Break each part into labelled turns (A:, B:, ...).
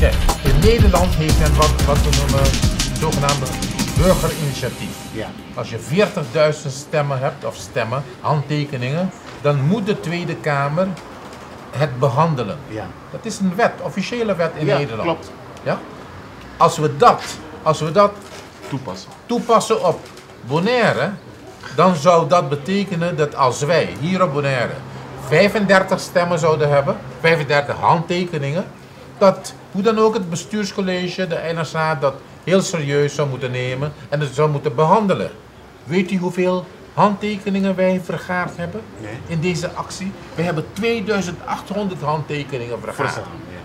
A: heeft men wat, wat we noemen zogenaamde burgerinitiatief.
B: Ja.
A: Als je 40.000 stemmen hebt, of stemmen, handtekeningen, dan moet de Tweede Kamer het behandelen.
B: Ja.
A: Dat is een wet, officiële wet in
B: Ja,
A: Nederland.
B: klopt.
A: Ja? Als we dat, als we dat
C: Toepassen.
A: toepassen op Bonaire, dan zou dat betekenen dat als wij hier op Bonaire 35 stemmen zouden hebben, 35 handtekeningen, dat hoe dan ook het bestuurscollege, de NSA, dat heel serieus zou moeten nemen en het zou moeten behandelen. Weet u hoeveel handtekeningen wij vergaard hebben
B: Nee.
A: in deze actie? We hebben 2800 handtekeningen vergaard.
B: Verstaan, ja.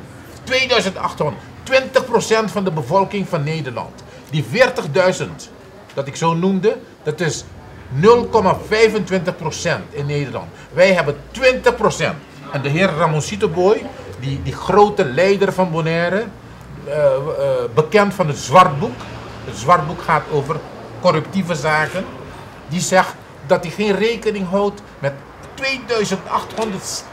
A: 2800. 20% van de bevolking van Nederland. Die 40.000 dat ik zo noemde, dat is 0,25% in Nederland. Wij hebben 20%. En de heer Ramoncito Boy, die, die grote leider van Bonaire, eh, eh, bekend van het Zwartboek. Het Zwartboek gaat over corruptieve zaken. Die zegt dat hij geen rekening houdt met 2800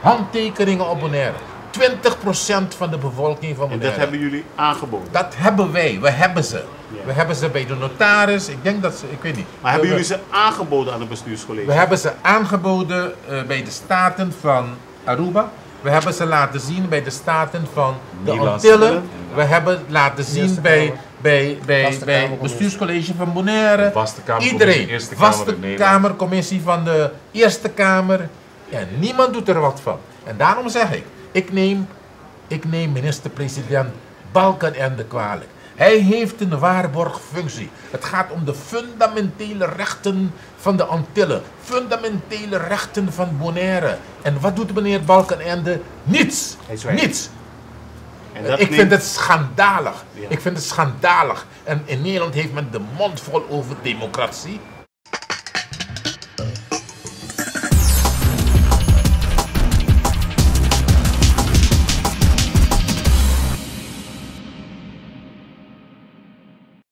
A: handtekeningen op Bonaire. 20% van de bevolking van
B: En
A: Bonaire.
B: dat hebben jullie aangeboden.
A: Dat hebben wij, we hebben ze.
B: Ja.
A: We hebben ze bij de notaris, ik denk dat ze, ik weet niet.
B: Maar hebben
A: we,
B: jullie ze aangeboden aan het bestuurscollege?
A: we hebben ze aangeboden eh, bij de staten van Aruba. We hebben ze laten zien bij de staten van de Antillen. We hebben laten zien bij, bij, bij, bij het bestuurscollege van Bonaire. Iedereen. Vaste. Kamercommissie van de Eerste Kamer. En niemand doet er wat van. En daarom zeg ik, ik neem, ik neem minister-president Balkenende kwalijk. Hij heeft een waarborgfunctie. Het gaat om de fundamentele rechten van de Antillen. Fundamentele rechten van Bonaire. En wat doet meneer Balkenende? Niets. Niets.
B: En dat
A: Ik vind het schandalig.
B: Ja.
A: Ik vind het schandalig. En in Nederland heeft men de mond vol over democratie.